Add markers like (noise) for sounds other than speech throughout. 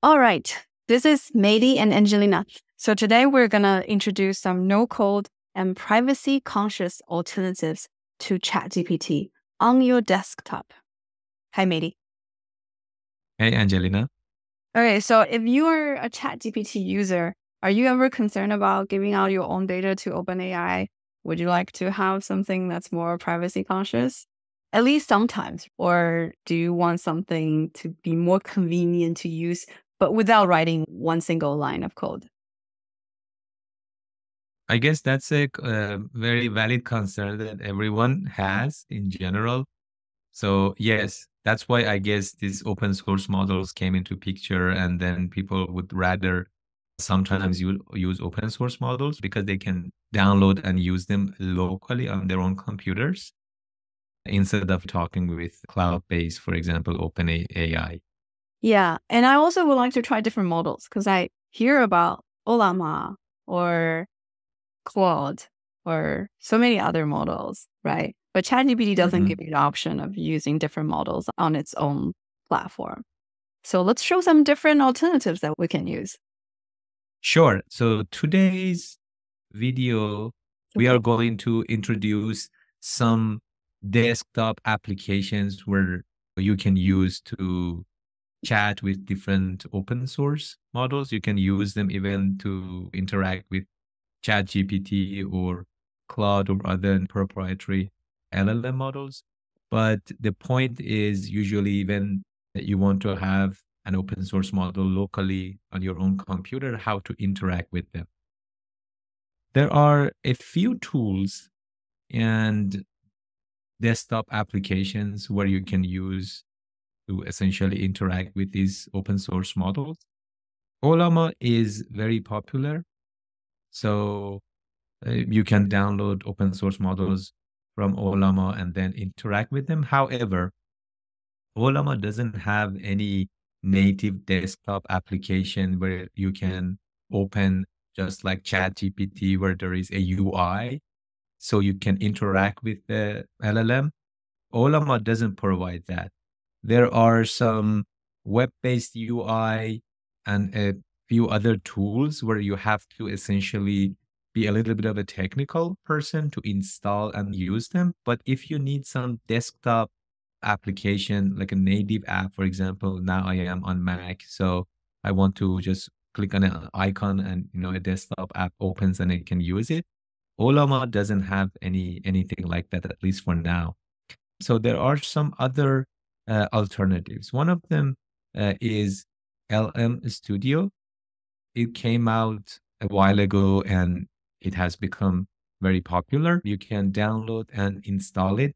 All right. This is Mehdi and Angelina. So today we're going to introduce some no code and privacy conscious alternatives to ChatGPT on your desktop. Hi, Mehdi. Hey, Angelina. Okay. So if you are a ChatGPT user, are you ever concerned about giving out your own data to OpenAI? Would you like to have something that's more privacy conscious? At least sometimes. Or do you want something to be more convenient to use, but without writing one single line of code? I guess that's a uh, very valid concern that everyone has in general. So yes, that's why I guess these open source models came into picture, and then people would rather sometimes use open source models because they can download and use them locally on their own computers instead of talking with cloud based, for example, OpenAI. Yeah. And I also would like to try different models because I hear about Ollama or Claude or so many other models, right? But ChatGPT doesn't mm-hmm. give you the option of using different models on its own platform. So let's show some different alternatives that we can use. Sure. So today's video, we are going to introduce some desktop applications where you can use to chat with different open source models. You can use them even to interact with ChatGPT or Claude or other proprietary LLM models. But the point is usually even that you want to have an open source model locally on your own computer, how to interact with them. There are a few tools and desktop applications where you can use to essentially interact with these open source models. Ollama is very popular. So uh, you can download open source models from Ollama and then interact with them. However, Ollama doesn't have any native desktop application where you can open just like ChatGPT, where there is a UI, so you can interact with the LLM. Ollama doesn't provide that. There are some web-based UI and a few other tools where you have to essentially be a little bit of a technical person to install and use them. But if you need some desktop application, like a native app, for example, now I am on Mac. So I want to just click on an icon and you know a desktop app opens and I can use it. Ollama doesn't have any anything like that, at least for now. So there are some other uh, alternatives. One of them uh, is LM Studio. It came out a while ago and it has become very popular. You can download and install it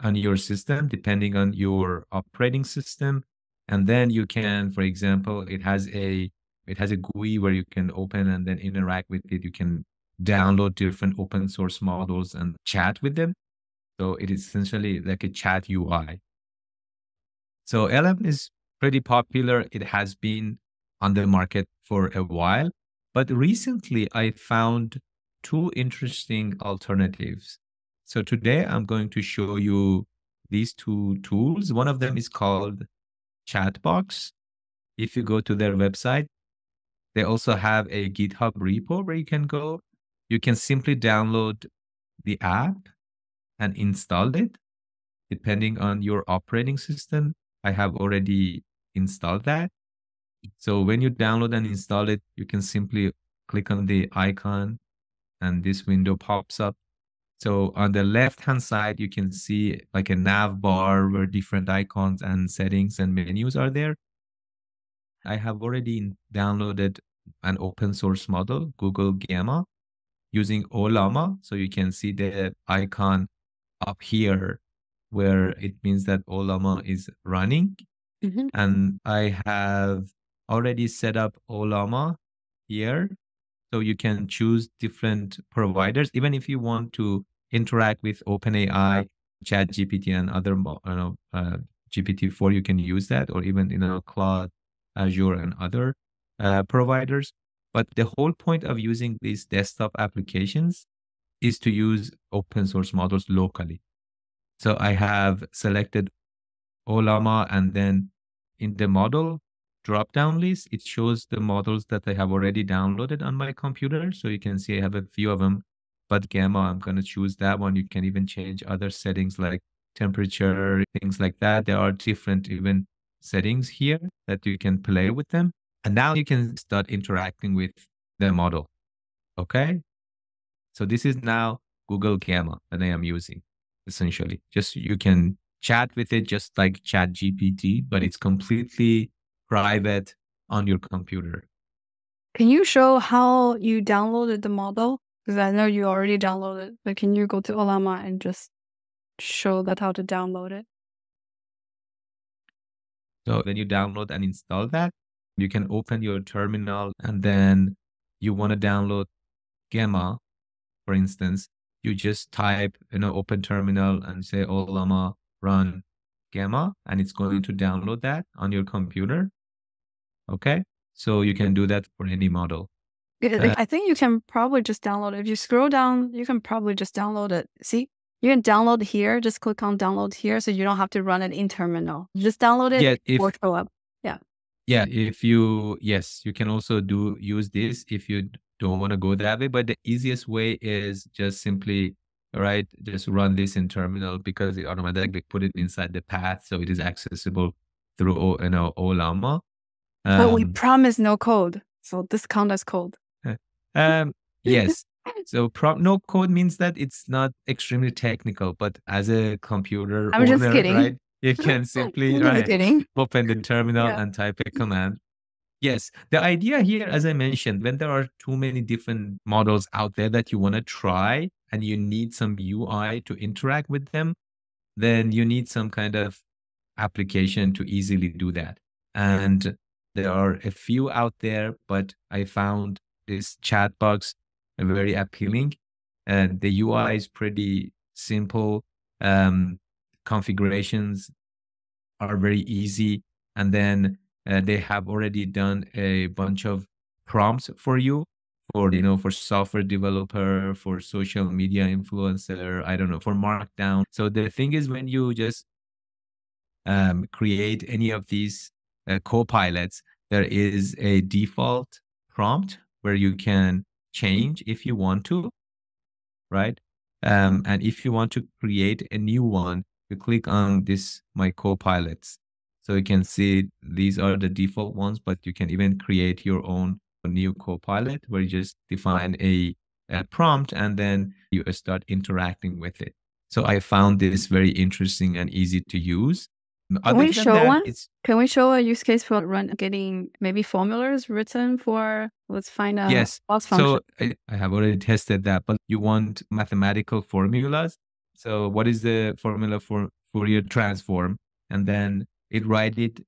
on your system depending on your operating system and then you can for example it has a it has a GUI where you can open and then interact with it you can download different open source models and chat with them so it is essentially like a chat UI so LM is pretty popular it has been on the market for a while but recently I found two interesting alternatives so today I'm going to show you these two tools. One of them is called Chatbox. If you go to their website, they also have a GitHub repo where you can go. You can simply download the app and install it depending on your operating system. I have already installed that. So when you download and install it, you can simply click on the icon and this window pops up. So on the left hand side, you can see like a nav bar where different icons and settings and menus are there. I have already downloaded an open source model, Google Gemma, using Ollama. So you can see the icon up here where it means that Ollama is running. Mm-hmm. And I have already set up Ollama here so you can choose different providers, even if you want to interact with OpenAI, ChatGPT, and other you know, uh, GPT-4. You can use that, or even you know Claude, Azure, and other uh, providers. But the whole point of using these desktop applications is to use open source models locally. So I have selected Ollama, and then in the model drop down list, it shows the models that I have already downloaded on my computer. So you can see I have a few of them, but Gemma, I'm going to choose that one. You can even change other settings like temperature, things like that. There are different even settings here that you can play with them. And now you can start interacting with the model. Okay. So this is now Google Gemma that I am using essentially. Just you can chat with it just like ChatGPT, but it's completely private on your computer. Can you show how you downloaded the model? Because I know you already downloaded, but can you go to Ollama and just show that how to download it? So then you download and install that, you can open your terminal and then you want to download Gemma, for instance, you just type, you know, open terminal and say Ollama run Gemma, and it's going to download that on your computer. Okay. So you can do that for any model. Uh, I think you can probably just download it. If you scroll down, you can probably just download it. See, you can download here. Just click on download here, so you don't have to run it in terminal. Just download it. Yeah, if, or show up. Yeah. Yeah. If you yes, you can also do use this if you don't want to go that way. But the easiest way is just simply right just run this in terminal because it automatically put it inside the path so it is accessible through you know Ollama. Um, but we promise no code, so this count as code. Um, yes. So pro- no code means that it's not extremely technical, but as a computer I'm owner, just kidding. right, you can (laughs) simply right, open the terminal yeah. and type a command Yes. The idea here, as I mentioned, when there are too many different models out there that you want to try and you need some UI to interact with them, then you need some kind of application to easily do that. And there are a few out there, but I found this Chatbox very appealing. And the UI is pretty simple. Um, configurations are very easy. And then they have already done a bunch of prompts for you for you know for software developer for social media influencer i don't know for markdown. So the thing is when you just um, create any of these uh, co-pilots there is a default prompt where you can change if you want to right? Um, and if you want to create a new one you click on this my co-pilots so you can see these are the default ones, but you can even create your own new Copilot where you just define a, a prompt and then you start interacting with it. So I found this very interesting and easy to use. Other Can we show that, one? Can we show a use case for run getting maybe formulas written for? Let's find a yes. So I, I have already tested that, but you want mathematical formulas. So what is the formula for Fourier transform? And then it write it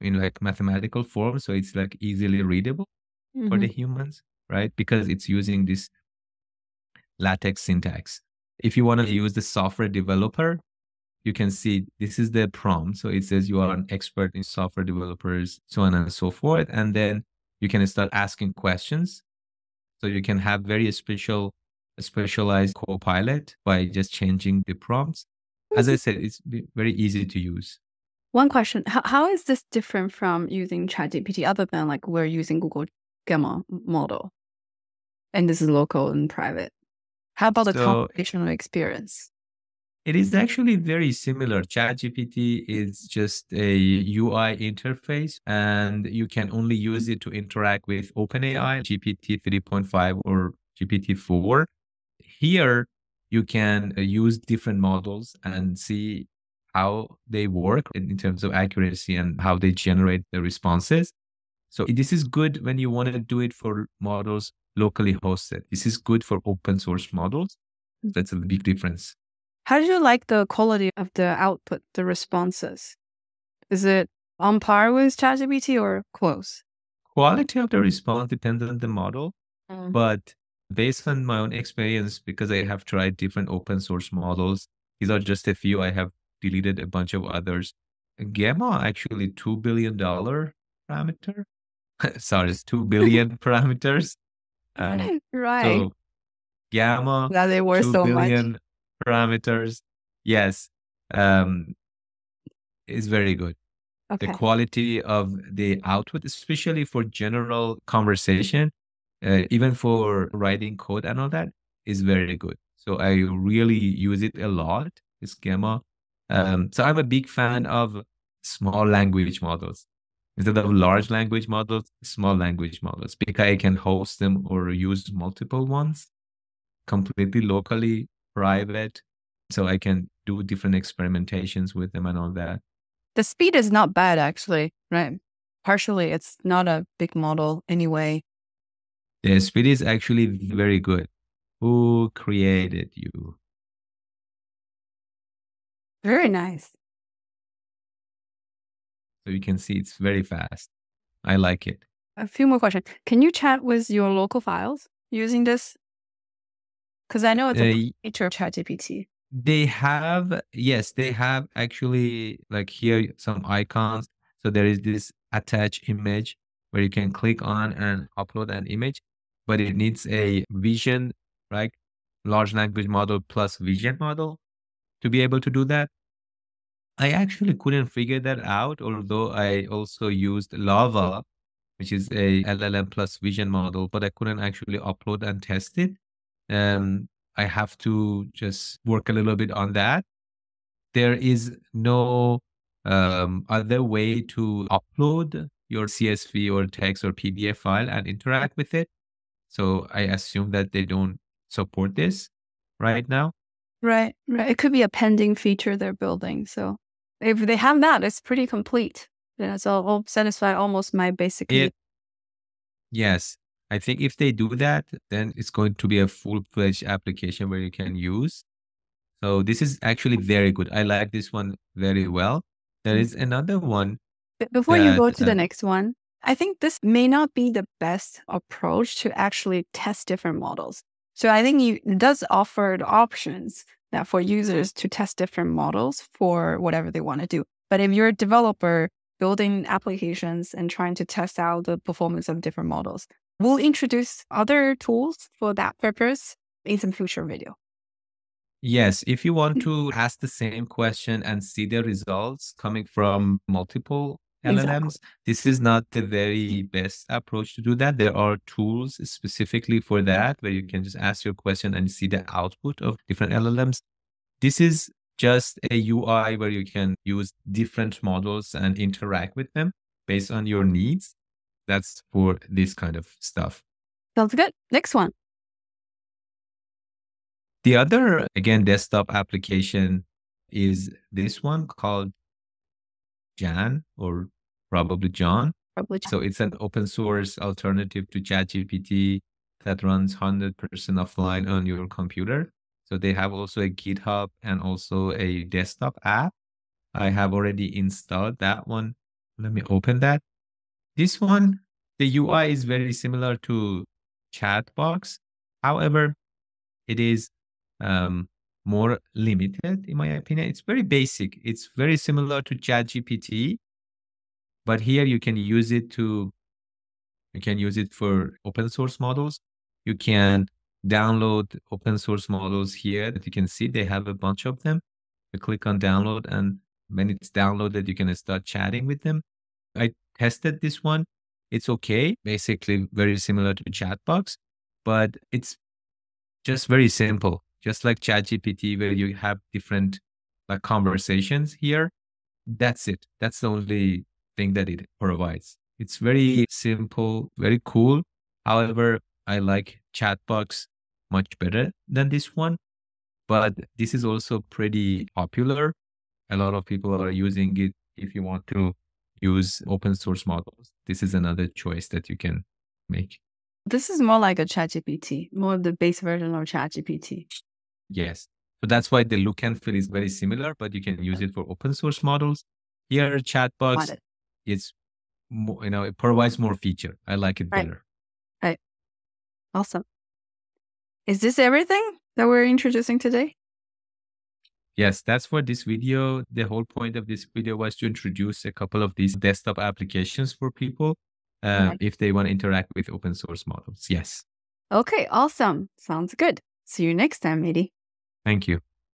in like mathematical form so it's like easily readable mm-hmm. for the mm-hmm. humans right? Because it's using this LaTeX syntax. If you want to use the software developer you can see this is the prompt. So it says you are an expert in software developers so on and so forth. And then you can start asking questions. So you can have very special specialized co-pilot by just changing the prompts. As i said it's very easy to use one question how, how is this different from using ChatGPT other than like we're using Google Gemma model? And this is local and private. How about the so, computational experience? It is actually very similar. ChatGPT is just a UI interface, and you can only use it to interact with OpenAI, GPT 3.5 or GPT 4. Here, you can uh, use different models and see how they work in terms of accuracy and how they generate the responses. So this is good when you want to do it for models locally hosted. This is good for open source models. That's a big difference. How do you like the quality of the output, the responses? Is it on par with ChatGPT or close? Quality of the response depends on the model, mm. but based on my own experience, because I have tried different open source models, these are just a few I have deleted a bunch of others. Gemma actually two billion dollar parameter. (laughs) Sorry, it's two billion (laughs) parameters. Um, right. So Gemma. That they were so billion much. parameters. Yes, um, is very good. Okay. the quality of the output, especially for general conversation, uh, even for writing code and all that, is very good. So I really use it a lot, Schema. Um, so I'm a big fan of small language models. Instead of large language models, small language models, because I can host them or use multiple ones completely locally, private. So I can do different experimentations with them and all that. The speed is not bad, actually, right? Partially, it's not a big model anyway. The speed is actually very good. Who created you? Very nice. So you can see it's very fast. I like it. A few more questions. Can you chat with your local files using this? Because I know it's a Uh, feature of ChatGPT. They have, yes, they have actually like here some icons. So there is this attach image where you can click on and upload an image, but it needs a vision, right? Large language model plus vision model to be able to do that. I actually couldn't figure that out, although I also used Lava, which is a LLM plus vision model, but I couldn't actually upload and test it. Um, I have to just work a little bit on that. There is no um, other way to upload your CSV or text or PDF file and interact with it. So I assume that they don't support this right now. Right, right. It could be a pending feature they're building. So if they have that, it's pretty complete. Yeah, so I'll satisfy almost my basic It- need. Yes. I think if they do that, then it's going to be a full fledged application where you can use. So this is actually very good. I like this one very well. There Mm. another one. But before you go that, to the uh, next one, I think this may not be the best approach to actually test different models. So I think you, it does offer the options that for users to test different models for whatever they want to do. But if you're a developer building applications and trying to test out the performance of different models, we'll introduce other tools for that purpose in some future video. Yes, if you want mm. to ask the same question and see the results coming from multiple Exactly. LLMs, this is not the very best approach to do that. There are tools specifically for that where you can just ask your question and see the output of different LLMs. This is just a UI where you can use different models and interact with them based on your needs. That's for this kind of stuff. Sounds good. Next one. The other, again, desktop application is this one called Jan or probably John. Probably So it's an open source alternative to ChatGPT that runs 100% offline on your computer. So they have also a GitHub and also a desktop app. I have already installed that one. Let me open that. This one, the UI is very similar to Chatbox. However, it is um, more limited, in my opinion. It's very basic. It's very similar to ChatGPT, but here you can use it to you can use it for open source models. You can download open source models here that you can see they have a bunch of them. You click on download, and when it's downloaded, you can start chatting with them. I tested this one. It's okay, basically very similar to Chatbox, but it's just very simple, just like ChatGPT, where you have different like conversations here. That's it. That's the only thing that it provides. It's very simple, very cool. However, I like Chatbox much better than this one, but this is also pretty popular. A lot of people are using it if you want to use open source models. This is another choice that you can make. This is more like a ChatGPT, more of the base version of ChatGPT. Yes. So that's why the look and feel is very similar, but you can use it for open source models. Here, Chatbox it. is more, you know, it provides more feature. I like it Right. better. Awesome. Is this everything that we're introducing today? Yes, that's for this video. The whole point of this video was to introduce a couple of these desktop applications for people uh, Right. if they want to interact with open source models. Yes. Okay, awesome. Sounds good. See you next time, Mehdi. Thank you.